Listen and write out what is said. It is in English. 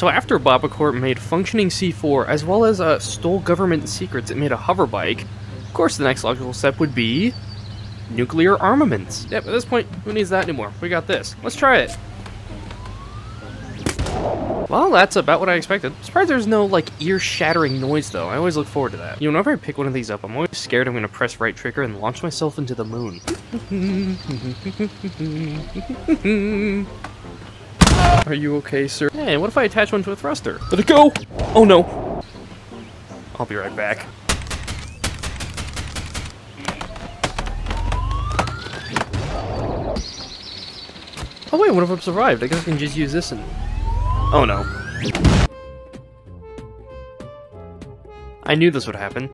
So after Babacorp made functioning C4 as well as uh, stole government secrets, it made a hover bike. Of course, the next logical step would be nuclear armaments. Yep, at this point, who needs that anymore? We got this. Let's try it. Well, that's about what I expected. I'm Surprised there's no, like, ear-shattering noise, though. I always look forward to that. You know, whenever I pick one of these up, I'm always scared I'm gonna press right trigger and launch myself into the moon. Are you okay, sir? Hey, what if I attach one to a thruster? Let it go! Oh no! I'll be right back. Oh wait, what if I've survived? I guess I can just use this and... Oh no. I knew this would happen.